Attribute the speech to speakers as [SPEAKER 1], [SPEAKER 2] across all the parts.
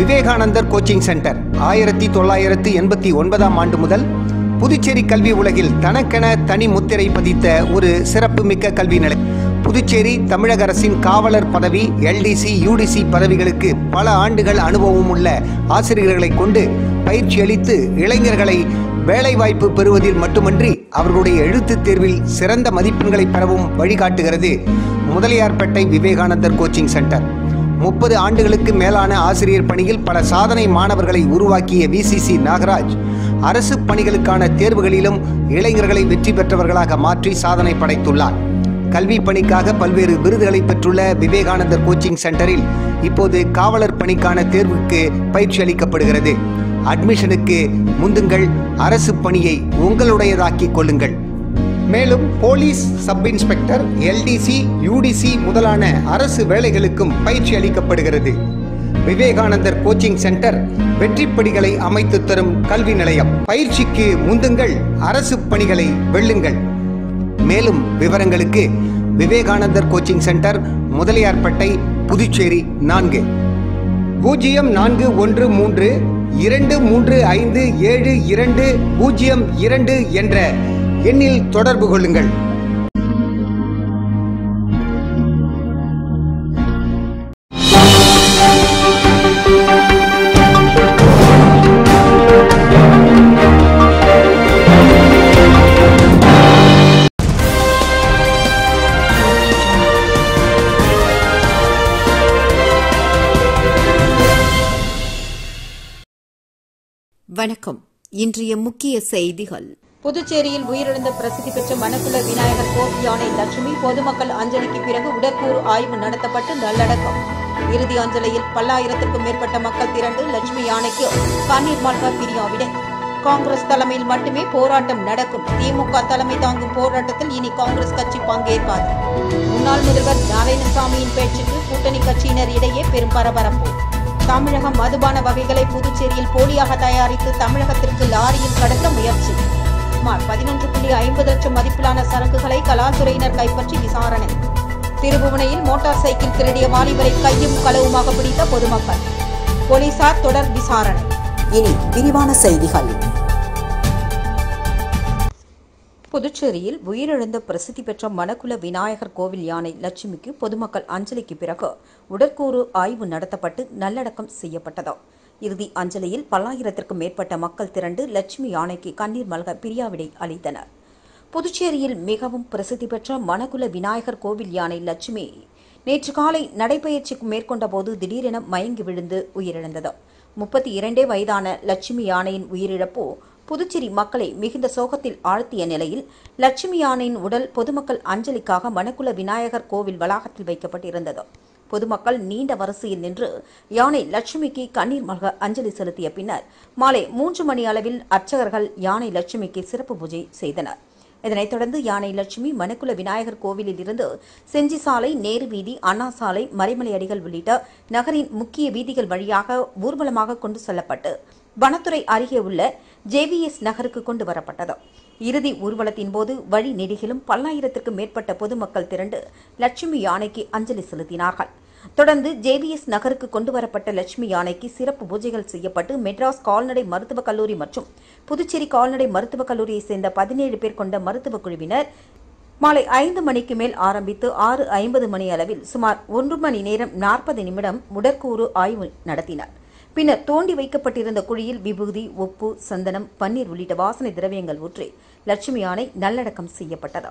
[SPEAKER 1] விவேகானந்தர் coaching centre. ஆயிரத்தி தொள்ளாயிரத்து எண்பத்தி ஒன்பதாம் ஆண்டு முதல் புதுச்சேரி கல்வி உலகில் தனக்கென தனி முத்திரை பதித்த ஒரு சிறப்புமிக்க கல்வி நிலை. புதுச்சேரி தமிழக அரசின் காவலர் பதவி எல்டிசி யூடிசி பதவிகளுக்கு பல ஆண்டுகள் அனுபவம் உள்ள ஆசிரியர்களை கொண்டு பயிற்சி அளித்து இளைஞர்களை வேலைவாய்ப்பு பெறுவதில் மட்டுமன்றி அவர்களுடைய எழுத்துத் தேர்வில் சிறந்த மதிப்பெண்களை பெறவும் வழிகாட்டுகிறது. Mudaliarpet Vivekanandar coaching centre. முப்பது ஆண்டுகளுக்கு மேலான ஆசிரியர் பணியில் பல சாதனை மாணவர்களை உருவாக்கிய விசிசி நாகராஜ். அரசு பணிகளுக்கான தேர்வுகளிலும் இளைஞர்களை வெற்றி பெற்றவர்களாக மாற்றி சாதனை படைத்துள்ளார். கல்வி பணிக்காக பல்வேறு விருதுகளை பெற்றுள்ள விவேகானந்தர் கோச்சிங் சென்டரில் இப்போது காவலர் பணிக்கான தேர்வுக்கு பயிற்சி அளிக்கப்படுகிறது. அட்மிஷனுக்கு முந்துங்கள் அரசு பணியை உங்களுடையதாக்கிக் கொள்ளுங்கள். மேலும் police sub inspector LDC UDC முதலான அரசு வேலைகளுக்கும் பயிற்சி அளிக்கப்படுகிறது. விவேகானந்தர் கோச்சிங் சென்டர் வெற்றிப்படிகளை அமைத்து தரும் கல்வி நிலையம். பயிற்சிக்கு முந்துங்கள் அரசு பணிகளை வெல்லுங்கள். மேலும் விவரங்களுக்கு விவேகானந்தர் கோச்சிங் சென்டர் முதலியார்பேட்டை புதுச்சேரி நான்கு. பூஜ்ஜியம் நான்கு ஒன்று மூன்று இரண்டு மூன்று ஐந்து ஏழு இரண்டு பூஜ்ஜியம் இரண்டு என்ற எண்ணில் தொடர்பு கொள்ளுங்கள்.
[SPEAKER 2] வணக்கம். இன்றைய முக்கிய செய்திகள்.
[SPEAKER 3] புதுச்சேரியில் உயிரிழந்த பிரசித்தி பெற்ற மணக்குள விநாயகர் கோவில் யானை லட்சுமி பொதுமக்கள் அஞ்சலிக்கு பிறகு உடற்கூறு ஆய்வு நடத்தப்பட்டு நல்லடக்கம். இறுதி அஞ்சலியில் பல்லாயிரத்திற்கும் மேற்பட்ட மக்கள் திரண்டு லட்சுமி யானைக்கு கண்ணீர் மல்க பிரியாவிட. காங்கிரஸ் தலைமையில் மட்டுமே போராட்டம் நடக்கும். திமுக தலைமை தாங்கும் போராட்டத்தில் இனி காங்கிரஸ் கட்சி பங்கேற்காது. முன்னாள் முதல்வர் நாராயணசாமியின் பேச்சுக்கு கூட்டணி கட்சியினர் இடையே பெரும் பரபரப்பு. தமிழகம் மதுபான வகைகளை புதுச்சேரியில் போலியாக தயாரித்து தமிழகத்திற்கு லாரியில் கடத்த முயற்சி. சுமார் பதினொன்று புள்ளி ஐம்பது லட்சம் மதிப்பிலான சரக்குகளை கலால்துறையினர் கைப்பற்றி விசாரணை. திருபுவனையில் மோட்டார் சைக்கிள் திருடிய வாலிபரை கையும் களவுமாக பிடித்த பொதுமக்கள். போலீசார் தொடர் விசாரணை.
[SPEAKER 2] இனி விரிவான செய்திகள்.
[SPEAKER 3] புதுச்சேரியில் உயிரிழந்த பிரசித்தி பெற்ற மணக்குள விநாயகர் கோவில் யானை லட்சுமிக்கு பொதுமக்கள் அஞ்சலிக்கு பிறகு உடற்கூறு ஆய்வு நடத்தப்பட்டு நல்லடக்கம் செய்யப்பட்டது. இறுதி அஞ்சலியில் பல்லாயிரத்திற்கும் மேற்பட்ட மக்கள் திரண்டு லட்சுமி யானைக்கு கண்ணீர் மல்க பிரியாவிடை அளித்தனர். புதுச்சேரியில் மிகவும் பிரசித்தி பெற்ற மணகுல விநாயகர் கோவில் யானை லட்சுமி நேற்று காலை நடைபயிற்சிக்கு மேற்கொண்டபோது திடீரென மயங்கி விழுந்து உயிரிழந்தது. முப்பத்தி இரண்டே வயதான லட்சுமி யானையின் உயிரிழப்பு புதுச்சேரி மக்களை மிகுந்த சோகத்தில் ஆழ்த்திய நிலையில் லட்சுமி யானையின் உடல் பொதுமக்கள் அஞ்சலிக்காக மணக்குல விநாயகர் கோவில் வளாகத்தில் வைக்கப்பட்டிருந்தது. பொதுமக்கள் நீண்ட வரிசையில் நின்று யானை லட்சுமிக்கு கண்ணீர் மல்க அஞ்சலி செலுத்திய பின்னர் மாலை மூன்று மணி அளவில் அர்ச்சகர்கள் யானை லட்சுமிக்கு சிறப்பு பூஜை செய்தனர். இதனைத் தொடர்ந்து யானை லட்சுமி மணக்குள விநாயகர் கோவிலில் இருந்து செஞ்சி சாலை நேரு வீதி அண்ணா சாலை மறைமலை அடிகள் உள்ளிட்ட நகரின் முக்கிய வீதிகள் வழியாக ஊர்வலமாக கொண்டு செல்லப்பட்டு வனத்துறை அருகே உள்ள ஜேவிஎஸ் நகருக்கு கொண்டு வரப்பட்டது. இறுதி ஊர்வலத்தின் போது வழி நெடுகிலும் பல்லாயிரத்திற்கும் மேற்பட்ட பொதுமக்கள் திரண்டு லட்சுமி யானைக்கு அஞ்சலி செலுத்தினார்கள். தொடர்ந்து ஜேவிஎஸ் நகருக்கு கொண்டு வரப்பட்ட லட்சுமி யானைக்கு சிறப்பு பூஜைகள் செய்யப்பட்டு மெட்ராஸ் கால்நடை மருத்துவக் கல்லூரி மற்றும் புதுச்சேரி கால்நடை மருத்துவக் கல்லூரியை சேர்ந்த பதினேழு பேர் கொண்ட மருத்துவக் குழுவினர் மாலை ஐந்து மணிக்கு மேல் ஆரம்பித்து ஆறு ஐம்பது மணி அளவில் சுமார் ஒன்று மணி நேரம் நாற்பது நிமிடம் உடற்கூறு ஆய்வு நடத்தினர். பின்னர் தோண்டி வைக்கப்பட்டிருந்த குழியில் விபூதி உப்பு சந்தனம் பன்னீர் உள்ளிட்ட வாசனை திரவியங்கள் ஊற்றி லட்சுமி யானை நல்லடக்கம் செய்யப்பட்டது.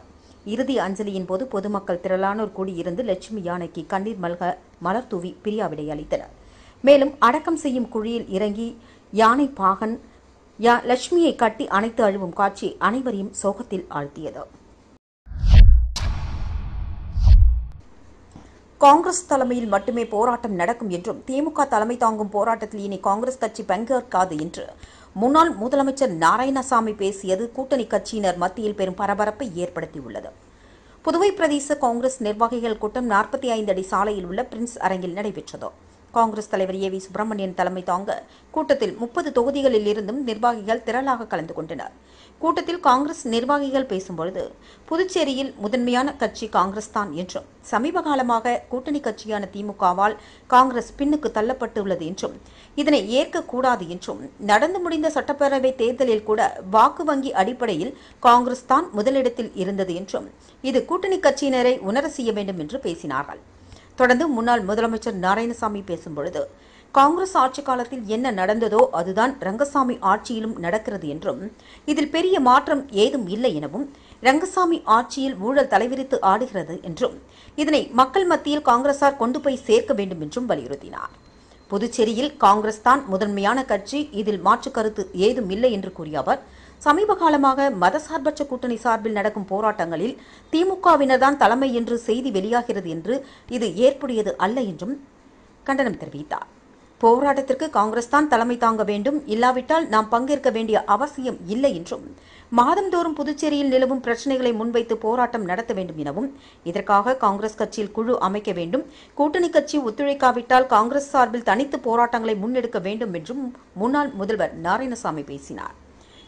[SPEAKER 3] இறுதி அஞ்சலியின் போது பொதுமக்கள் திரளானோர் கூடியிருந்து லட்சுமி யானைக்கு கண்ணீர் மல்க மலர் தூவி பிரியாவிடை அளித்தனர். மேலும் அடக்கம் செய்யும் குழியில் இறங்கி யானை பாகன் யா லட்சுமியை கட்டி அணைத்து அழுவும் காட்சி அனைவரையும் சோகத்தில் ஆழ்த்தியது. காங்கிரஸ் தலைமையில் மட்டுமே போராட்டம் நடக்கும் என்றும் திமுக தலைமை தாங்கும் போராட்டத்தில் இனி காங்கிரஸ் கட்சி பங்கேற்காது என்று. முன்னாள் முதலமைச்சர் நாராயணசாமி பேசியது கூட்டணி கட்சியினர் மத்தியில் பெரும் பரபரப்பை ஏற்படுத்தியுள்ளது. புதுவை பிரதேச காங்கிரஸ் நிர்வாகிகள் கூட்டம் நாற்பத்தி ஐந்து அடி சாலையில் உள்ள பிரின்ஸ் அரங்கில் நடைபெற்றது. காங்கிரஸ் தலைவர் ஏ வி சுப்பிரமணியன் தலைமை தாங்க கூட்டத்தில் முப்பது தொகுதிகளில் இருந்தும் நிர்வாகிகள் திரளாக கலந்து கொண்டனர். கூட்டத்தில் காங்கிரஸ் நிர்வாகிகள் பேசும்பொழுது புதுச்சேரியில் முதன்மையான கட்சி காங்கிரஸ் தான் என்றும் சமீப காலமாக கூட்டணி கட்சியான திமுகவால் காங்கிரஸ் பின்னுக்கு தள்ளப்பட்டுள்ளது என்றும் இதனை ஏற்கக்கூடாது என்றும் நடந்து முடிந்த சட்டப்பேரவை தேர்தலில் கூட வாக்கு வங்கி அடிப்படையில் காங்கிரஸ் தான் முதலிடத்தில் இருந்தது என்றும் இது கூட்டணி கட்சியினரை உணர செய்ய வேண்டும் என்று பேசினார்கள். தொடர்ந்து முன்னாள் முதலமைச்சர் நாராயணசாமி பேசும்பொழுது காங்கிரஸ் ஆட்சி காலத்தில் என்ன நடந்ததோ அதுதான் ரங்கசாமி ஆட்சியிலும் நடக்கிறது என்றும் இதில் பெரிய மாற்றம் ஏதும் இல்லை எனவும் ரங்கசாமி ஆட்சியில் ஊழல் தலைவிரித்து ஆடுகிறது என்றும் இதனை மக்கள் மத்தியில் காங்கிரசார் கொண்டு போய் சேர்க்க வேண்டும் என்றும் வலியுறுத்தினார். புதுச்சேரியில் காங்கிரஸ் தான் முதன்மையான கட்சி இதில் மாற்று கருத்து ஏதும் இல்லை என்று கூறிய அவர் சமீப காலமாக மதசார்பற்ற கூட்டணி சார்பில் நடக்கும் போராட்டங்களில் திமுகவினர்தான் தலைமை என்று செய்தி வெளியாகிறது என்று இது ஏற்புடையது அல்ல என்றும் கண்டனம் தெரிவித்தார். போராட்டத்திற்கு காங்கிரஸ் தான் தலைமை தாங்க வேண்டும். இல்லாவிட்டால் நாம் பங்கேற்க வேண்டிய அவசியம் இல்லை என்றும் மாதந்தோறும் புதுச்சேரியில் நிலவும் பிரச்சனைகளை முன்வைத்து போராட்டம் நடத்த வேண்டும் எனவும் இதற்காக காங்கிரஸ் கட்சியில் குழு அமைக்க வேண்டும். கூட்டணி கட்சி ஒத்துழைக்காவிட்டால் காங்கிரஸ் சார்பில் தனித்து போராட்டங்களை முன்னெடுக்க வேண்டும் என்றும் முன்னாள் முதல்வர் நாராயணசாமி பேசினார்.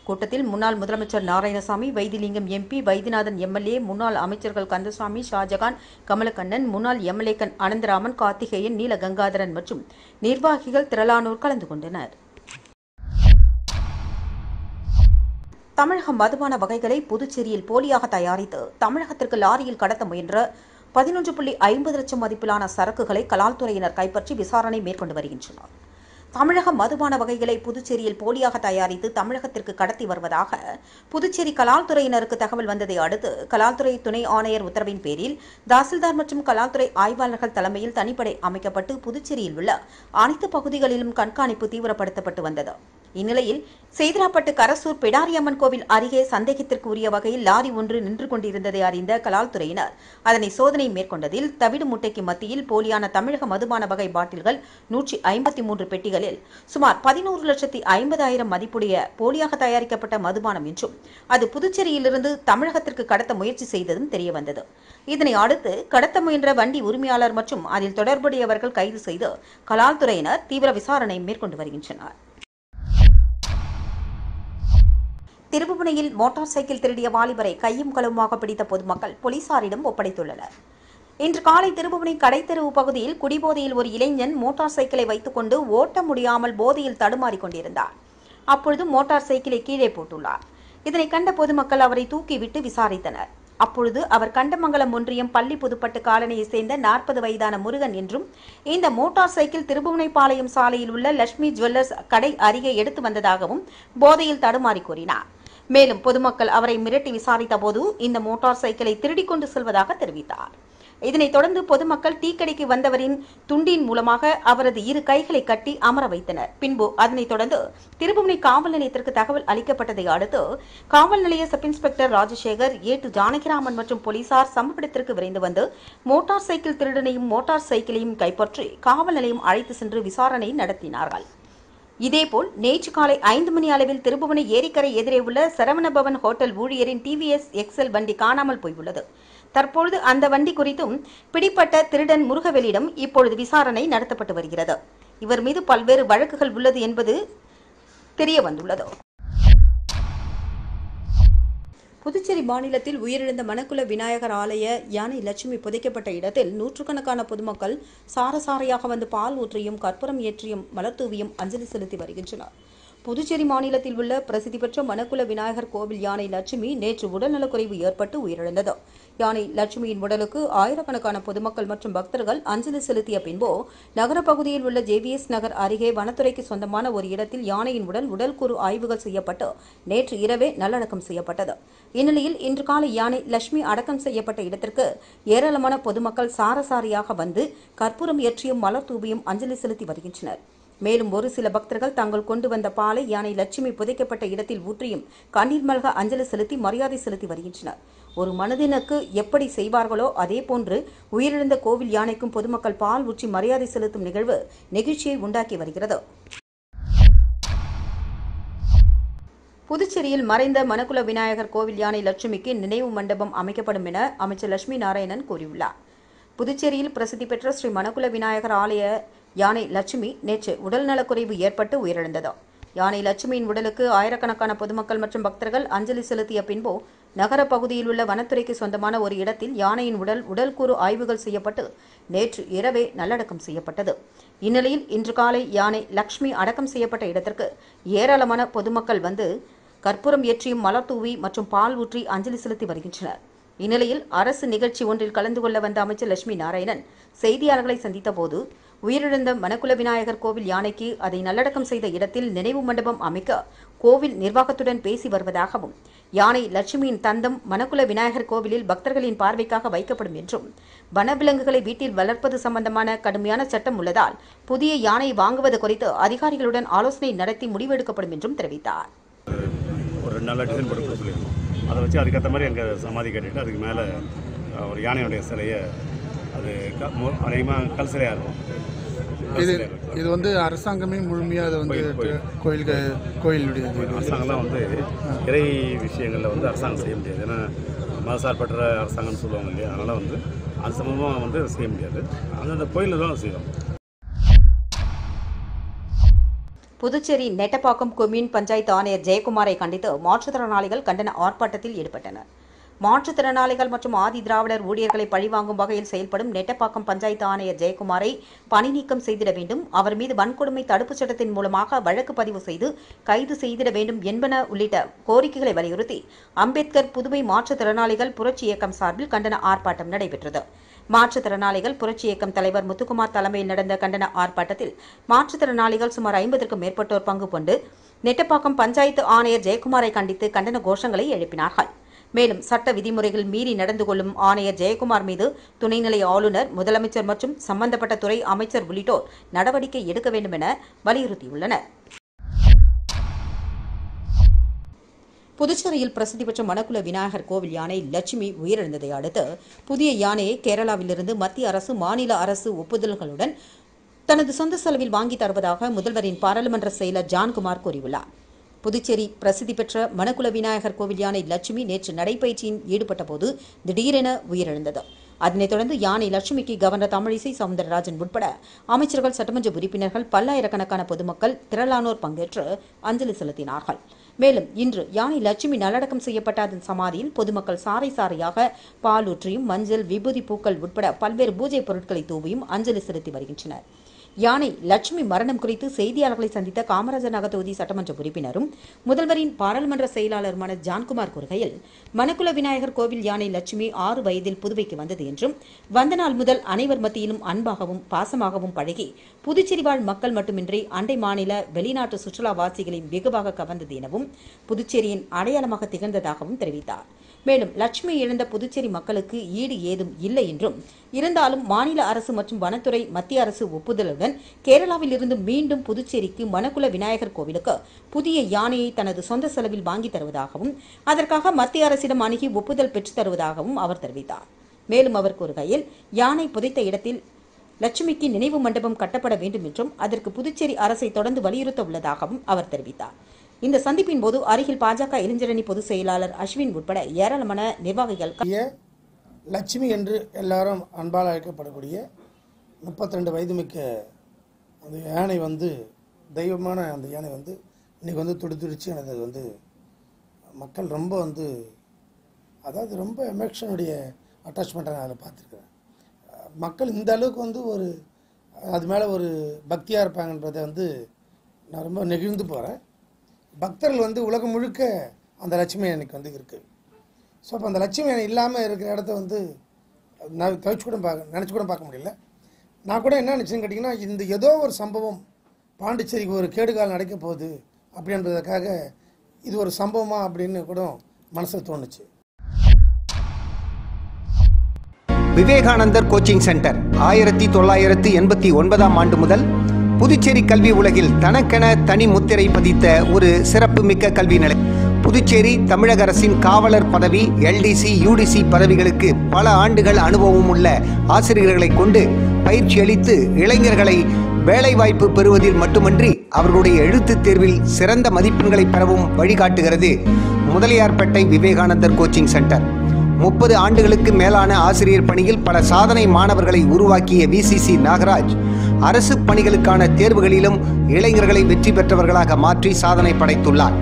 [SPEAKER 3] கூட்டத்தில் முன்னாள் முதலமைச்சர் நாராயணசாமி வைத்திலிங்கம் எம்பி வைத்தியநாதன் எம்எல்ஏ முன்னாள் அமைச்சர்கள் கந்தசாமி ஷாஜகான் கமலக்கண்ணன் முன்னாள் எம்எல்ஏக்கள் அனந்தராமன் கார்த்திகேயன் நீல கங்காதரன் மற்றும் நிர்வாகிகள் திரளானோர் கலந்து கொண்டனர். தமிழக மதுபான வகைகளை புதுச்சேரியில் போலியாக தயாரித்து தமிழகத்திற்கு லாரியில் கடத்த முயன்ற பதினொன்று புள்ளி ஐம்பது லட்சம் மதிப்பிலான சரக்குகளை கலால்துறையினர் கைப்பற்றி விசாரணை மேற்கொண்டு வருகின்றனர். தமிழக மதுபான வகைகளை புதுச்சேரியில் போலியாக தயாரித்து தமிழகத்திற்கு கடத்தி வருவதாக புதுச்சேரி கலால்துறையினருக்கு தகவல் வந்ததை அடுத்து கலால்துறை துணை ஆணையர் உத்தரவின் பேரில் தாசில்தார் மற்றும் கலால்துறை ஆய்வாளர்கள் தலைமையில் தனிப்படை அமைக்கப்பட்டு புதுச்சேரியில் உள்ள அனைத்து பகுதிகளிலும் கண்காணிப்பு தீவிரப்படுத்தப்பட்டு வந்தது. இந்நிலையில் சேதராப்பட்டு கரசூர் பிடாரியம்மன் கோவில் அருகே சந்தேகத்திற்கு உரிய வகையில் லாரி ஒன்று நின்று கொண்டிருந்ததை அறிந்த கலால்துறையினர் அதனை சோதனை மேற்கொண்டதில் தவிடு முட்டைக்கு மத்தியில் போலியான தமிழக மதுபான வகை பாட்டில்கள் நூற்றி ஐம்பத்தி மூன்று பெட்டிகளில் சுமார் பதினோரு லட்சத்தி ஐம்பதாயிரம் மதிப்புடைய போலியாக தயாரிக்கப்பட்ட மதுபானம் என்றும் அது புதுச்சேரியிலிருந்து தமிழகத்திற்கு கடத்த முயற்சி செய்ததும் தெரியவந்தது. இதனை அடுத்து கடத்த முயன்ற வண்டி உரிமையாளர் மற்றும் அதில் தொடர்புடையவர்கள் கைது செய்து கலால்துறையினர் தீவிர விசாரணை மேற்கொண்டு வருகின்றனர். திருப்புவனையில் மோட்டார் சைக்கிள் திருடிய வாலிபரை கையும் களவுமாக பிடித்த பொதுமக்கள் போலீசாரிடம் ஒப்படைத்துள்ளனர். இன்று காலை திருப்புவனை கடைத்தெருவு பகுதியில் குடிபோதையில் ஒரு இளைஞன் மோட்டார் சைக்கிளை வைத்துக்கொண்டு ஓட்ட முடியாமல் போதையில் தடுமாறிக் கொண்டிருந்தார். அப்பொழுது மோட்டார் சைக்கிளை கீழே போட்டுள்ளார். இதனை கண்ட பொதுமக்கள் அவரை தூக்கிவிட்டு விசாரித்தனர். அப்பொழுது அவர் கண்டமங்கலம் ஒன்றியம் பள்ளி புதுப்பட்டு காலனியைச் சேர்ந்த நாற்பது வயதான முருகன் என்றும் இந்த மோட்டார் சைக்கிள் திருபுவனைப்பாளையம் சாலையில் உள்ள லட்சுமி ஜுவல்லர்ஸ் கடை அருகே எடுத்து வந்ததாகவும் போதையில் தடுமாறி கூறினார். மேலும் பொதுமக்கள் அவரை மிரட்டி விசாரித்த போது இந்த மோட்டார் சைக்கிளை திருடிக் கொண்டு செல்வதாக தெரிவித்தார். இதனைத் தொடர்ந்து பொதுமக்கள் டீக்கடைக்கு வந்தவரின் துண்டின் மூலமாக அவரது இரு கைகளை கட்டி அமர வைத்தனர். பின்பு அதனைத் தொடர்ந்து திருபுவனை காவல் நிலையத்திற்கு தகவல் அளிக்கப்பட்டதை அடுத்து காவல் நிலைய சப் இன்ஸ்பெக்டர் ராஜசேகர் ஏட்டு ஜானகிராமன் மற்றும் போலீசார் சம்பவத்திற்கு விரைந்து வந்து மோட்டார் சைக்கிள் திருடனையும் மோட்டார் சைக்கிளையும் கைப்பற்றி காவல் நிலையம் அழைத்து சென்று விசாரணை நடத்தினார்கள். இதேபோல் நேற்று காலை ஐந்து மணி அளவில் திருபுவனை ஏரிக்கரை எதிரே உள்ள சரவணபவன் ஹோட்டல் ஊழியரின் டிவிஎஸ் எக்ஸல் வண்டி காணாமல் போயுள்ளது தற்பொழுது அந்த வண்டி குறித்தும் பிடிப்பட்ட திருடன் முருகவெளியிடம் இப்பொழுது விசாரணை நடத்தப்பட்டு வருகிறது. இவர் மீது பல்வேறு வழக்குகள் உள்ளது என்பது தெரிய வந்துள்ளது. புதுச்சேரி மாநிலத்தில் உயிரிழந்த மணக்குல விநாயகர் ஆலய யானை லட்சுமி புதைக்கப்பட்ட இடத்தில் நூற்றுக்கணக்கான பொதுமக்கள் சாரசாரையாக வந்து பால் ஊற்றியும் கற்பூரம் ஏற்றியும் மலர் தூவியும் அஞ்சலி செலுத்தி வருகின்றனர். புதுச்சேரி மாநிலத்தில் உள்ள பிரசித்தி பெற்ற மணக்குல விநாயகர் கோவில் யானை லட்சுமி நேற்று உடல்நலக்குறைவு ஏற்பட்டு உயிரிழந்தது. யானை லட்சுமியின் உடலுக்கு ஆயிரக்கணக்கான பொதுமக்கள் மற்றும் பக்தர்கள் அஞ்சலி செலுத்திய பின்பு நகர பகுதியில் உள்ள ஜேவிஎஸ் நகர் அருகே வனத்துறைக்கு சொந்தமான ஒரு இடத்தில் யானையின் உடல் உடல்கூறு ஆய்வுகள் செய்யப்பட்டு நேற்று இரவே நல்லடக்கம் செய்யப்பட்டது. இந்நிலையில் இன்று காலை யானை லட்சுமி அடக்கம் செய்யப்பட்ட இடத்திற்கு ஏராளமான பொதுமக்கள் சாரசாரியாக வந்து கற்பூரம் ஏற்றியும் மலர் தூவியும் அஞ்சலி செலுத்தி வருகின்றனர். மேலும் ஒரு சில பக்தர்கள் தாங்கள் கொண்டு வந்த பாலை யானை லட்சுமி புதைக்கப்பட்ட இடத்தில் ஊற்றியும் கண்ணீர் மல்க அஞ்சலி செலுத்தி மரியாதை செலுத்தி வருகின்றனர். ஒரு மனதினுக்கு எப்படி செய்வார்களோ அதே போன்று உயிரிழந்த கோவில் யானைக்கும் பொதுமக்கள் பால் ஊற்றி மரியாதை செலுத்தும் நிகழ்வு நெகிழ்ச்சியை உண்டாக்கி வருகிறது. புதுச்சேரியில் மறைந்த மணக்குல விநாயகர் கோவில் யானை லட்சுமிக்கு நினைவு மண்டபம் அமைக்கப்படும் என அமைச்சர் லட்சுமி நாராயணன் கூறியுள்ளார். புதுச்சேரியில் பிரசித்தி பெற்ற ஸ்ரீ மணக்குல விநாயகர் ஆலய யானை லட்சுமி நேற்று உடல்நலக்குறைவு ஏற்பட்டு உயிரிழந்தது. யானை லட்சுமியின் உடலுக்கு ஆயிரக்கணக்கான பொதுமக்கள் மற்றும் பக்தர்கள் அஞ்சலி செலுத்திய பின்போ நகர பகுதியில் உள்ள வனத்துறைக்கு சொந்தமான ஒரு இடத்தில் யானையின் உடல் உடல்கூறு ஆய்வுகள் செய்யப்பட்டு நேற்று இரவே நல்லடக்கம் செய்யப்பட்டது. இந்நிலையில் இன்று காலை யானை லக்ஷ்மி அடக்கம் செய்யப்பட்ட இடத்திற்கு ஏராளமான பொதுமக்கள் வந்து கற்பூரம் ஏற்றியும் மலர் தூவி மற்றும் பால் ஊற்றி அஞ்சலி செலுத்தி வருகின்றனர். இந்நிலையில் அரசு நிகழ்ச்சி ஒன்றில் கலந்து கொள்ள வந்த அமைச்சர் லட்சுமி நாராயணன் செய்தியாளர்களை சந்தித்த போது உயிரிழந்த மணக்குல விநாயகர் கோவில் யானைக்கு அதை நல்லடக்கம் செய்த இடத்தில் நினைவு மண்டபம் அமைக்க கோவில் நிர்வாகத்துடன் பேசி வருவதாகவும் யானை லட்சுமியின் தந்தம் மணக்குல விநாயகர் கோவிலில் பக்தர்களின் பார்வைக்காக வைக்கப்படும் என்றும் வனவிலங்குகளை வீட்டில் வளர்ப்பது சம்பந்தமான கடுமையான சட்டம் உள்ளதால் புதிய யானை வாங்குவது குறித்து அதிகாரிகளுடன் ஆலோசனை நடத்தி முடிவெடுக்கப்படும் என்றும் தெரிவித்தார்.
[SPEAKER 4] ஒரு டிசைன் அதை வச்சு அதுக்கேற்ற மாதிரி எங்கள் சமாதி கட்டிட்டு அதுக்கு மேலே ஒரு யானையுடைய சிலையை அது அநேகமாக கல் சிலையாக இருக்கும்.
[SPEAKER 5] இது. இது வந்து அரசாங்கமே முழுமையாக அதை வந்து
[SPEAKER 4] கோயில், கோயில்.
[SPEAKER 5] கோயில்கள் கோயிலுடைய இது.
[SPEAKER 4] அரசாங்கம்லாம் வந்து இறை விஷயங்களில் வந்து அரசாங்கம் செய்ய முடியாது ஏன்னா மதசார்பற்ற அரசாங்கம்னு சொல்லுவாங்க இல்லையா அதனால் வந்து அது சம்பந்தமாக வந்து செய்ய முடியாது அந்தந்த கோயிலில் தான் செய்வோம்
[SPEAKER 3] புதுச்சேரி நெட்டப்பாக்கம் கொம்யூன் பஞ்சாயத்து ஆணையர் ஜெயக்குமாரை கண்டித்து மாற்றுத்திறனாளிகள் கண்டன ஆர்ப்பாட்டத்தில் ஈடுபட்டனர் மாற்றுத்திறனாளிகள் மற்றும் ஆதி திராவிடர் ஊழியர்களை பழிவாங்கும் வகையில் செயல்படும் நெட்டப்பாக்கம் பஞ்சாயத்து ஆணையர் ஜெயக்குமாரை பணி நீக்கம் செய்திட வேண்டும். அவர் மீது வன்கொடுமை தடுப்புச் சட்டத்தின் மூலமாக வழக்கு பதிவு செய்து கைது செய்திட வேண்டும் என்பன உள்ளிட்ட கோரிக்கைகளை வலியுறுத்தி அம்பேத்கர் புதுவை மாற்றுத்திறனாளிகள் புரட்சி இயக்கம் சார்பில் கண்டன ஆர்ப்பாட்டம் நடைபெற்றது. மாற்றுத்திறனாளிகள் புரட்சி இயக்கம் தலைவர் முத்துக்குமார் தலைமையில் நடந்த கண்டன ஆர்ப்பாட்டத்தில் மாற்றுத்திறனாளிகள் சுமார் ஐம்பதற்கும் மேற்பட்டோர் பங்கு கொண்டு நெட்டப்பாக்கம் பஞ்சாயத்து ஆணையர் ஜெயக்குமாரை கண்டித்து கண்டன கோஷங்களை எழுப்பினார்கள். மேலும் சட்ட விதிமுறைகள் மீறி நடந்து கொள்ளும் ஆணையர் ஜெயக்குமார் மீது துணைநிலை ஆளுநர் முதலமைச்சர் மற்றும் சம்பந்தப்பட்ட துறை அமைச்சர் உள்ளிட்டோர் நடவடிக்கை எடுக்க வேண்டும் என வலியுறுத்தியுள்ளனர். புதுச்சேரியில் பிரசித்தி பெற்ற மணக்குல விநாயகர் கோவில் யானை லட்சுமி உயிரிழந்ததை அடுத்து புதிய யானையை கேரளாவிலிருந்து மத்திய அரசு மாநில அரசு ஒப்புதல்களுடன் தனது சொந்த செலவில் வாங்கி தருவதாக முதல்வரின் பாராளுமன்ற செயலர் ஜான்குமார் கூறியுள்ளார். புதுச்சேரி பிரசித்தி பெற்ற மணக்குல விநாயகர் கோவில் யானை லட்சுமி நேற்று நடைபயிற்சியில் ஈடுபட்ட போது திடீரென உயிரிழந்தது. அதனைத் தொடர்ந்து யானை லட்சுமிக்கு கவர்னர் தமிழிசை சவுந்தரராஜன் உட்பட அமைச்சர்கள் சட்டமன்ற உறுப்பினர்கள் பல்லாயிரக்கணக்கான பொதுமக்கள் திரளானோர் பங்கேற்று அஞ்சலி செலுத்தினார்கள். மேலும் இன்று யானை லட்சுமி நல்லடக்கம் செய்யப்பட்ட அதன் சமாதியில் பொதுமக்கள் சாறை சாறையாக பாலூற்றியும் மஞ்சள் விபூதி பூக்கள் உட்பட பல்வேறு பூஜை பொருட்களை தூவியும் அஞ்சலி செலுத்தி வருகின்றனர். யானை லட்சுமி மரணம் குறித்து செய்தியாளர்களை சந்தித்த காமராஜர் நகர் தொகுதி சட்டமன்ற உறுப்பினரும் முதல்வரின் பாராளுமன்ற செயலாளருமான ஜான்குமார் கூறுகையில் மணக்குல விநாயகர் கோவில் யானை லட்சுமி ஆறு வயதில் புதுவைக்கு வந்தது என்றும் வந்த நாள் முதல் அனைவர் மத்தியிலும் அன்பாகவும் பாசமாகவும் பழகி புதுச்சேரி வாழ் மக்கள் மட்டுமின்றி அண்டை மாநில வெளிநாட்டு சுற்றுலாவாசிகளையும் வெகுவாக கவர்ந்தது எனவும் புதுச்சேரியின் அடையாளமாக திகழ்ந்ததாகவும் தெரிவித்தார். மேலும் லட்சுமி இழந்த புதுச்சேரி மக்களுக்கு ஈடு ஏதும் இல்லை என்றும் இருந்தாலும் மாநில அரசு மற்றும் வனத்துறை மத்திய அரசு ஒப்புதலுடன் கேரளாவில் இருந்து மீண்டும் புதுச்சேரிக்கு மணக்குல விநாயகர் கோவிலுக்கு புதிய யானையை தனது சொந்த செலவில் வாங்கி தருவதாகவும் அதற்காக மத்திய அரசிடம் அணுகி ஒப்புதல் பெற்றுத் தருவதாகவும் அவர் தெரிவித்தார். மேலும் அவர் கூறுகையில் யானை புதைத்த இடத்தில் லட்சுமிக்கு நினைவு மண்டபம் கட்டப்பட வேண்டும் என்றும் அதற்கு புதுச்சேரி அரசை தொடர்ந்து வலியுறுத்த உள்ளதாகவும் அவர் தெரிவித்தார். இந்த சந்திப்பின் போது அருகில் பாஜக இளைஞரணி பொதுச் செயலாளர் அஸ்வின் உட்பட ஏராளமான நிர்வாகிகள்
[SPEAKER 6] லட்சுமி என்று எல்லாரும் அன்பால் அழைக்கப்படக்கூடிய முப்பத்தி ரெண்டு வயதுமிக்க அந்த யானை வந்து தெய்வமான அந்த யானை வந்து இன்றைக்கி வந்து துடித்துடிச்சு. எனக்கு அது வந்து மக்கள் ரொம்ப வந்து அதாவது ரொம்ப எமோஷனுடைய அட்டாச்மெண்ட்டை நான் அதில் பார்த்துருக்குறேன். மக்கள் இந்த அளவுக்கு வந்து ஒரு அது மேலே ஒரு பக்தியாக இருப்பாங்கன்றதை வந்து நான் ரொம்ப நெகிழ்ந்து போகிறேன் பக்தர்கள் வந்து உலகம் முழுக்க அந்த லட்சுமி அன்னைக்கு வந்து இருக்குது ஸோ அப்போ அந்த லட்சுமி அணை இல்லாமல் இருக்கிற இடத்த வந்து நான் தவிச்சு கூட பார்க்க நினச்சி கூட பார்க்க முடியல. நான் கூட என்ன நினச்சேன்னு கேட்டிங்கன்னா இந்த ஏதோ ஒரு சம்பவம் பாண்டிச்சேரிக்கு ஒரு கேடுகால் நடக்க போகுது அப்படின்றதுக்காக இது ஒரு சம்பவமா அப்படின்னு கூட மனசில் தோணுச்சு.
[SPEAKER 1] விவேகானந்தர் கோச்சிங் சென்டர் ஆயிரத்தி தொள்ளாயிரத்து எண்பத்தி ஒன்பதாம் ஆண்டு முதல் புதுச்சேரி கல்வி உலகில் தனக்கென தனி முத்திரை பதித்த ஒரு சிறப்புமிக்க கல்வி நிலையம் புதுச்சேரி தமிழக அரசின் காவலர் பதவி எல்டிசி யூடிசி பதவிகளுக்கு பல ஆண்டுகள் அனுபவம் உள்ள ஆசிரியர்களை கொண்டு பயிற்சி அளித்து இளைஞர்களை வேலைவாய்ப்பு பெறுவதில் மட்டுமன்றி அவர்களுடைய எழுத்துத் தேர்வில் சிறந்த மதிப்பெண்களை பெறவும் வழிகாட்டுகிறது. Mudaliarpet Vivekanandar coaching centre. முப்பது ஆண்டுகளுக்கு மேலான ஆசிரியர் பணியில் பல சாதனை மாணவர்களை உருவாக்கிய விசிசி நாகராஜ். அரசு பணிகளுக்கான தேர்வுகளிலும் இளைஞர்களை வெற்றி பெற்றவர்களாக மாற்றி சாதனை படைத்துள்ளார்.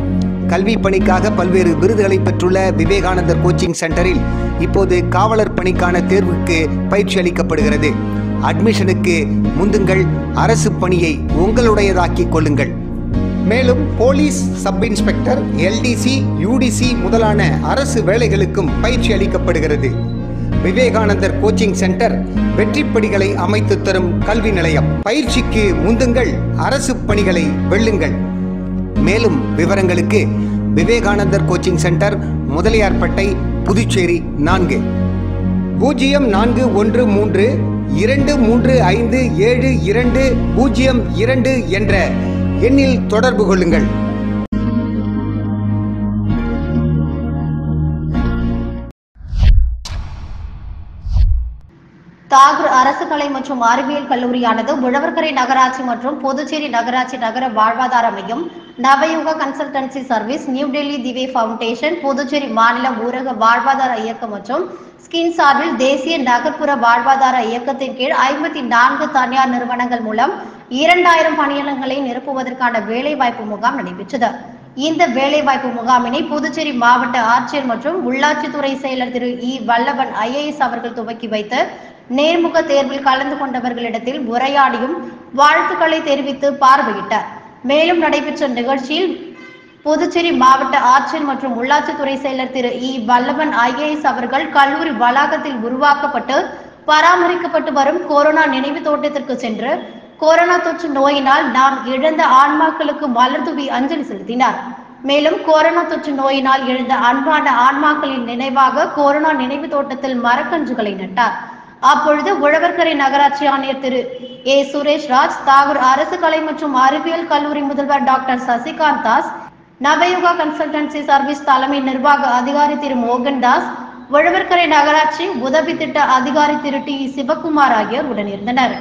[SPEAKER 1] கல்வி பணிக்காக பல்வேறு விருதுகளை பெற்றுள்ள விவேகானந்தர் கோச்சிங் சென்டரில் இப்போது காவலர் பணிக்கான தேர்வுக்கு பயிற்சி அளிக்கப்படுகிறது. அட்மிஷனுக்கு முந்துங்கள் அரசு பணியை உங்களுடையதாக்கிக் கொள்ளுங்கள். மேலும் police sub inspector LDC UDC முதலான அரசு வேலைகளுக்கும் பயிற்சி அளிக்கப்படுகிறது. விவேகானந்தர் கோச்சிங் சென்டர் வெற்றிப்படிகளை அமைத்து தரும் கல்வி நிலையம். பயிற்சிக்கு முந்துங்கள் அரசு பணிகளை வெல்லுங்கள். மேலும் விவரங்களுக்கு விவேகானந்தர் கோச்சிங் சென்டர் முதலியார்பட்டை புதுச்சேரி நான்கு. பூஜ்ஜியம் நான்கு ஒன்று மூன்று இரண்டு மூன்று ஐந்து ஏழு இரண்டு பூஜ்ஜியம் இரண்டு என்ற எண்ணில் தொடர்பு கொள்ளுங்கள்.
[SPEAKER 7] அரசு கலை மற்றும் அறிவியல் கல்லூரியானது உழவர்கரை நகராட்சி மற்றும் புதுச்சேரி நகராட்சி நகர வாழ்வாதார மையம் Navayuga consultancy service new Delhi திவே foundation Puducherry மாநில ஊரக வாழ்வாதார இயக்கம் மற்றும் ஸ்கின் சார்பில் தேசிய நகர்ப்புற வாழ்வாதார இயக்கத்தின் கீழ் ஐம்பத்தி நான்கு தனியார் நிறுவனங்கள் மூலம் இரண்டாயிரம் பணியிடங்களை நிரப்புவதற்கான வேலைவாய்ப்பு முகாம் நடைபெற்றது. இந்த வேலைவாய்ப்பு முகாமினை புதுச்சேரி மாவட்ட ஆட்சியர் மற்றும் உள்ளாட்சித்துறை செயலர் திரு இ வல்லவன் ஐஏஎஸ் அவர்கள் துவக்கி வைத்து நேர்முக தேர்வில் கலந்து கொண்டவர்களிடத்தில் உரையாடியும் வாழ்த்துக்களை தெரிவித்து பார்வையிட்டார். மேலும் நடைபெற்ற நிகழ்ச்சியில் புதுச்சேரி மாவட்ட ஆட்சியர் மற்றும் உள்ளாட்சித்துறை செயலர் திரு இ. வல்லவன் ஐஏஎஸ் அவர்கள் கல்லூரி வளாகத்தில் உருவாக்கப்பட்டு பராமரிக்கப்பட்டு வரும் கொரோனா நினைவு தோட்டத்திற்கு சென்று கொரோனா தொற்று நோயினால் நாம் இழந்த ஆன்மாக்களுக்கு மலர் தூவி அஞ்சலி செலுத்தினார். மேலும் கொரோனா தொற்று நோயினால் எழுந்த அன்பான ஆன்மாக்களின் நினைவாக கொரோனா நினைவு தோட்டத்தில் மரக்கன்றுகளை நட்டார். அப்பொழுது உழவர்கரை நகராட்சி ஆணையர் திரு. ஏ. சுரேஷ் ராஜ் தாகூர் அரசு கலை மற்றும் அறிவியல் கல்லூரி முதல்வர் doctor Sasikanth Das Navayuga consultancy service தலைமை நிர்வாக அதிகாரி திரு. மோகன் தாஸ் உழவர்கரை நகராட்சி உதவி திட்ட அதிகாரி திரு. டி. சிவகுமார் ஆகியோர் உடனிருந்தனர்.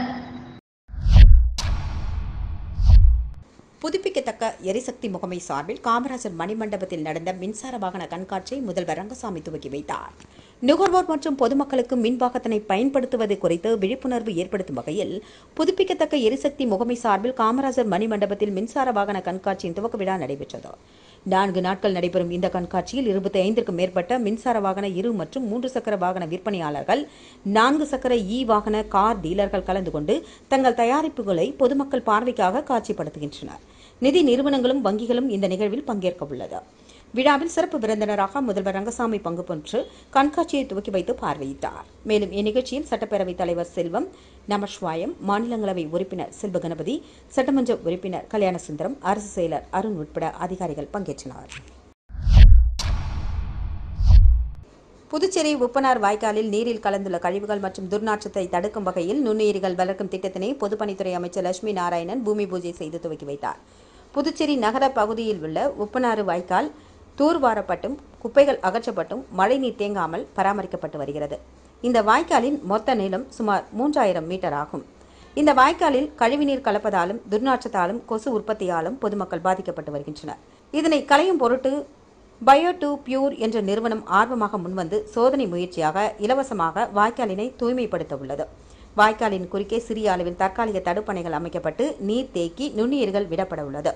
[SPEAKER 3] புதுப்பிக்கத்தக்க எரிசக்தி முகமை சார்பில் காமராஜர் மணிமண்டபத்தில் நடந்த மின்சார வாகன கண்காட்சியை முதல்வர் ரங்கசாமி துவக்கி வைத்தார். நுகர்வோர் மற்றும் பொதுமக்களுக்கு மின் வாகனத்தினை பயன்படுத்துவது குறித்து விழிப்புணர்வு ஏற்படுத்தும் வகையில் புதுப்பிக்கத்தக்க எரிசக்தி முகமை சார்பில் காமராஜர் மணிமண்டபத்தில் மின்சார வாகன கண்காட்சியின் துவக்க விழா நடைபெற்றது. நான்கு நாட்கள் நடைபெறும் இந்த கண்காட்சியில் இருபத்தி ஐந்திற்கும் மேற்பட்ட மின்சார வாகன இரு மற்றும் மூன்று சக்கர வாகன விற்பனையாளர்கள் நான்கு சக்கர இ வாகன கார் டீலர்கள் கலந்து கொண்டு தங்கள் தயாரிப்புகளை பொதுமக்கள் பார்வைக்காக காட்சிப்படுத்துகின்றனர். நிதி நிறுவனங்களும் வங்கிகளும் இந்த நிகழ்வில் பங்கேற்க உள்ளது விழாவில் சிறப்பு விருந்தினராக முதல்வர் ரங்கசாமி பங்கு பெற்று கண்காட்சியை துவக்கி வைத்து பார்வையிட்டார். மேலும் இந்நிகழ்ச்சியில் சட்டப்பேரவைத் தலைவர் செல்வம் நமஸ்வாயம் மாநிலங்களவை உறுப்பினர் செல்வ கணபதி சட்டமன்ற உறுப்பினர் கல்யாண சுந்தரம் அரசு செயலர் அருண் உட்பட அதிகாரிகள் பங்கேற்றனர். புதுச்சேரி உப்பனார் வாய்க்காலில் நீரில் கலந்துள்ள கழிவுகள் மற்றும் துர்நாற்றத்தை தடுக்கும் வகையில் நுண்ணுயிரிகள் வளர்க்கும் திட்டத்தினை பொதுப்பணித்துறை அமைச்சர் லட்சுமி நாராயணன் பூமி பூஜை செய்து துவக்கி வைத்தார். புதுச்சேரி நகர பகுதியில் உள்ள உப்பனாறு வாய்க்கால் தூர்வாரப்பட்டும் குப்பைகள் அகற்றப்பட்டும் மழைநீர் தேங்காமல் பராமரிக்கப்பட்டு வருகிறது. இந்த வாய்க்காலின் மொத்த நீளம் சுமார் மூன்றாயிரம் மீட்டர் ஆகும். இந்த வாய்க்காலில் கழிவுநீர் கலப்பதாலும் துர்நாற்றத்தாலும் கொசு உற்பத்தியாலும் பொதுமக்கள் பாதிக்கப்பட்டு வருகின்றனர். இதனை களையும் பொருட்டு பயோ டு பியூர் என்ற நிறுவனம் ஆர்வமாக முன்வந்து சோதனை முயற்சியாக இலவசமாக வாய்க்காலினை தூய்மைப்படுத்த உள்ளது வாய்க்காலின் குறுக்கே சிறிய அளவில் தற்காலிக தடுப்பணைகள் அமைக்கப்பட்டு நீர் தேக்கி நுண்ணுயிர்கள் விடப்பட உள்ளது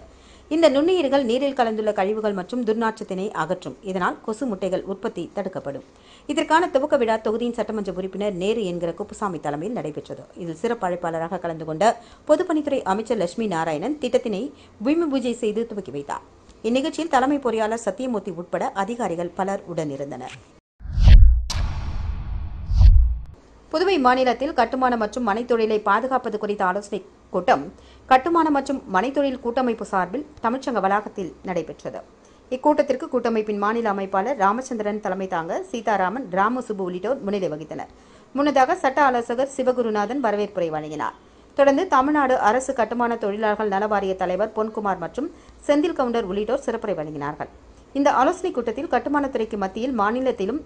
[SPEAKER 3] இந்த நுண்ணுயிர்கள் நீரில் கலந்துள்ள கழிவுகள் மற்றும் துர்நாற்றத்தினை அகற்றும். இதனால் கொசு முட்டைகள் உற்பத்தி தடுக்கப்படும். இதற்கான துவக்க விழா தொகுதியின் சட்டமன்ற உறுப்பினர் நேரு என்கிற குப்புசாமி தலைமையில் நடைபெற்றது. இதில் சிறப்பு அழைப்பாளராக கலந்து கொண்ட பொதுப்பணித்துறை அமைச்சர் லட்சுமி நாராயணன் திட்டத்தினை பூமி பூஜை செய்து துவக்கி வைத்தார். இந்நிகழ்ச்சியில் தலைமை பொறியாளர் சத்தியமூர்த்தி உட்பட அதிகாரிகள் பலர் உடனிருந்தனர். புதுவை மாநிலத்தில் கட்டுமான மற்றும் மனைத்தொழிலை பாதுகாப்பது குறித்த ஆலோசனை கூட்டம் கட்டுமான மற்றும் மனைத்தொழில் கூட்டமைப்பு சார்பில் தமிழ்ச்சங்க வளாகத்தில் நடைபெற்றது. இக்கூட்டத்திற்கு கூட்டமைப்பின் மாநில அமைப்பாளர் ராமச்சந்திரன் தலைமை தாங்க சீதாராமன் ராமசுபு உள்ளிட்டோர் முன்னிலை வகித்தனர். முன்னதாக சட்ட ஆலோசகர் சிவகுருநாதன் வரவேற்புரை வழங்கினார். தொடர்ந்து தமிழ்நாடு அரசு கட்டுமான தொழிலாளர்கள் நலவாரிய தலைவர் பொன்குமார் மற்றும் செந்தில் கவுண்டர் உள்ளிட்டோர் சிறப்புரை வழங்கினார்கள். இந்த ஆலோசனைக் கூட்டத்தில் கட்டுமானத்துறைக்கு மத்தியில் மாநிலத்திலும்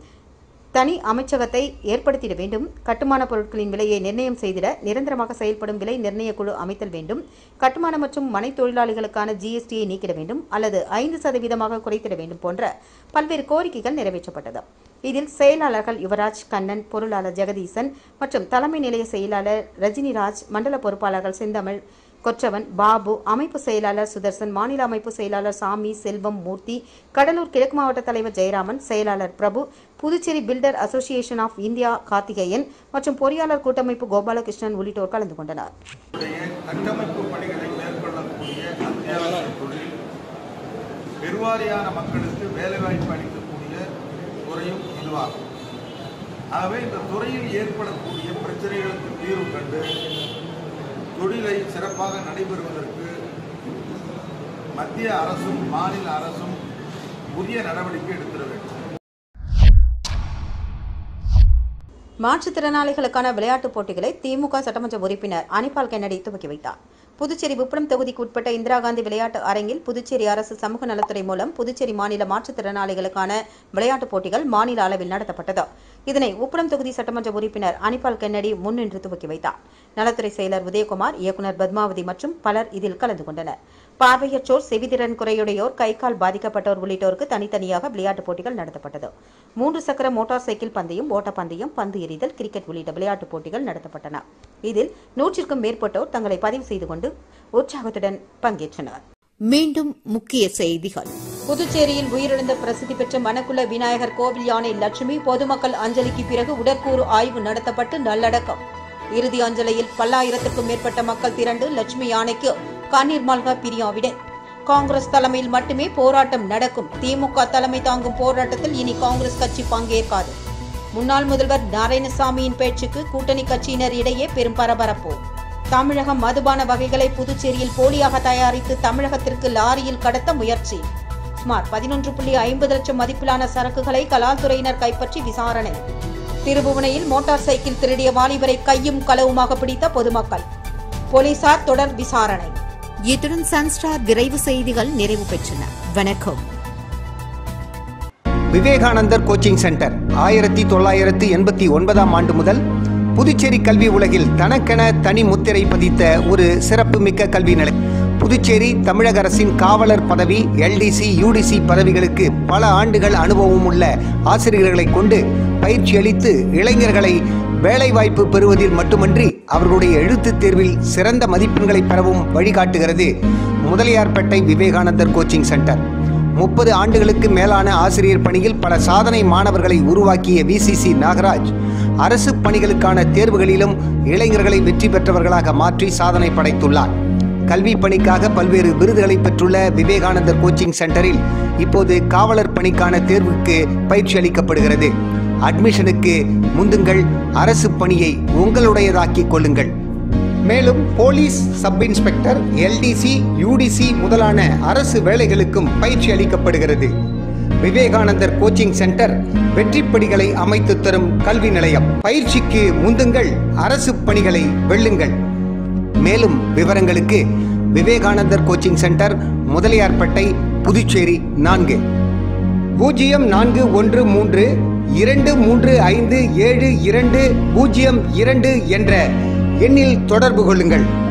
[SPEAKER 3] தனி அமைச்சகத்தை ஏற்படுத்திட வேண்டும். கட்டுமான பொருட்களின் விலையை நிர்ணயம் செய்திட நிரந்தரமாக செயல்படும் விலை நிர்ணய குழு அமைத்தல் வேண்டும். கட்டுமான மற்றும் மனை தொழிலாளிகளுக்கான ஜிஎஸ்டியை நீக்கிட வேண்டும் அல்லது ஐந்து சதவீதமாக குறைத்திட வேண்டும் போன்ற பல்வேறு கோரிக்கைகள் நிறைவேற்றப்பட்டது. இதில் செயலாளர்கள் யுவராஜ் கண்ணன் பொருளாளர் ஜெகதீசன் மற்றும் தலைமை நிலைய செயலாளர் ரஜினிராஜ் மண்டல பொறுப்பாளர்கள் செந்தமிழ் கொற்றவன் பாபு அமைப்பு செயலாளர் சுதர்சன் மாநில அமைப்பு செயலாளர் சாமி செல்வம் மூர்த்தி கடலூர் கிழக்கு மாவட்ட தலைவர் ஜெயராமன் செயலாளர் Prabhu Puducherry builder association of India Karthikeyan மற்றும் பொறியாளர் கூட்டமைப்பு கோபாலகிருஷ்ணன் உள்ளிட்டோர் கலந்து கொண்டனர்.
[SPEAKER 8] பெருவாரியான மக்களுக்கு வேலைவாய்ப்பு அளிக்கக்கூடிய துறையும் இதுவாகும். ஆகவே இந்த துறையில் ஏற்படக்கூடிய பிரச்சனைகளுக்கு தீர்வு கண்டு தொழிலை சிறப்பாக நடைபெறுவதற்கு மத்திய அரசும் மாநில அரசும் உரிய நடவடிக்கை எடுத்திட வேண்டும்.
[SPEAKER 3] மாற்றுத்திறனாளிகளுக்கான விளையாட்டுப் போட்டிகளை திமுக சட்டமன்ற உறுப்பினர் அனிபால் கென்னடி துவக்கி வைத்தார். புதுச்சேரி விப்படம் தொகுதிக்கு உட்பட்ட இந்திரா காந்தி விளையாட்டு அரங்கில் புதுச்சேரி அரசு சமூக நலத்துறை மூலம் புதுச்சேரி மாநில மாற்றுத்திறனாளிகளுக்கான விளையாட்டுப் போட்டிகள் மாநில அளவில் நடத்தப்பட்டது. இதனை உப்படம் தொகுதி சட்டமன்ற உறுப்பினர் அனிபால் கென்னடி முன்னின்று துவக்கி வைத்தார். நலத்துறை செயலர் உதயகுமார் இயக்குநர் பத்மாவதி மற்றும் பலர் இதில் கலந்து கொண்டனர். பார்வையற்றோர் செவிதிறன் குறையுடையோர் கை கால் பாதிக்கப்பட்டோர் உள்ளிட்டோருக்கு தனித்தனியாக விளையாட்டுப் போட்டிகள் நடத்தப்பட்டது. மூன்று சக்கர மோட்டார் சைக்கிள் பந்தயம் ஓட்டப்பந்தயம் பந்து எறிதல் கிரிக்கெட் உள்ளிட்ட விளையாட்டுப் போட்டிகள் நடத்தப்பட்டன. இதில் நூற்றிற்கும் மேற்பட்டோர் தங்களை பதிவு செய்து கொண்டு உற்சாகத்துடன் பங்கேற்றனர்.
[SPEAKER 2] மீண்டும் முக்கிய செய்திகள்.
[SPEAKER 3] புதுச்சேரியில் உயிரிழந்த பிரசித்தி பெற்ற மணக்குள விநாயகர் கோவில் யானை லட்சுமி பொதுமக்கள் அஞ்சலிக்கு பிறகு உடற்கூறு ஆய்வு நடத்தப்பட்டு நல்லடக்கம். இறுதி அஞ்சலியில் பல்லாயிரத்திற்கும் மேற்பட்ட மக்கள் திரண்டு லட்சுமி யானைக்கு கண்ணீர் மல்க பிரியாவிட. காங்கிரஸ் தலைமையில் மட்டுமே போராட்டம் நடக்கும். திமுக தலைமை தாங்கும் போராட்டத்தில் இனி காங்கிரஸ் கட்சி பங்கேற்காது. முன்னாள் முதல்வர் நாராயணசாமியின் பேச்சுக்கு கூட்டணி கட்சியினர் இடையே பெரும் பரபரப்பு. தமிழகம் மதுபான வகைகளை புதுச்சேரியில் போலியாக தயாரித்து தமிழகத்திற்கு லாரியில் கடத்த முயற்சி. சுமார் பதினொன்று புள்ளி ஐம்பது லட்சம் மதிப்பிலான சரக்குகளை கலால்துறையினர் கைப்பற்றி விசாரணை. திருபுவனையில் மோட்டார் சைக்கிள் திருடிய வாலிபரை கையும் களவுமாக பிடித்த பொதுமக்கள். போலீசார் தொடர் விசாரணை.
[SPEAKER 2] இத்துடன் சன்ஸ்டார் விரைவு செய்திகள் நிறைவு பெற்றன. வணக்கம்.
[SPEAKER 1] விவேகானந்தர் கோச்சிங் சென்டர் ஆயிரத்தி தொள்ளாயிரத்து எண்பத்தி ஒன்பதாம் ஆண்டு முதல் புதுச்சேரி கல்வி உலகில் தனக்கென தனி முத்திரை பதித்த ஒரு சிறப்புமிக்க கல்வி நிலை. புதுச்சேரி தமிழக அரசின் காவலர் பதவி எல்டிசி யூடிசி பதவிகளுக்கு பல ஆண்டுகள் அனுபவம் உள்ள ஆசிரியர்களை கொண்டு பயிற்சி அளித்து இளைஞர்களை வேலைவாய்ப்பு பெறுவதில் மட்டுமன்றி அவர்களுடைய எழுத்துத் தேர்வில் சிறந்த மதிப்பெண்களை பெறவும் வழிகாட்டுகிறது. முதலியார்பேட்டை விவேகானந்தர் கோச்சிங் சென்டர் முப்பது ஆண்டுகளுக்கு மேலான ஆசிரியர் பணியில் பல சாதனை மாணவர்களை உருவாக்கிய விசிசி நாகராஜ் அரசு பணிகளுக்கான தேர்வுகளிலும் இளைஞர்களை வெற்றி பெற்றவர்களாக மாற்றி சாதனை படைத்துள்ளார். கல்வி பணிக்காக பல்வேறு விருதுகளை பெற்றுள்ள விவேகானந்தர் கோச்சிங் சென்டரில் இப்போது காவலர் பணிக்கான தேர்வுக்கு பயிற்சி அளிக்கப்படுகிறது. அட்மிஷனுக்கு முந்துங்கள். அரசு பணியை உங்களுடையதாக்கிக் கொள்ளுங்கள். மேலும் police sub inspector LDC UDC முதலான அரசு வேலைகளுக்கும் பயிற்சி அளிக்கப்படுகிறது. விவேகானந்தர் கோச்சிங் சென்டர் வெற்றிப்படிகளை அமைத்து தரும் கல்வி நிலையம். பயிற்சிக்கு முந்துங்கள் அரசு பணிகளை வெல்லுங்கள். மேலும் விவரங்களுக்கு விவேகானந்தர் கோச்சிங் சென்டர் முதலியார்பேட்டை புதுச்சேரி நான்கு. பூஜ்ஜியம் நான்கு ஒன்று மூன்று இரண்டு மூன்று ஐந்து ஏழு இரண்டு பூஜ்ஜியம் இரண்டு என்ற எண்ணில் தொடர்பு கொள்ளுங்கள்.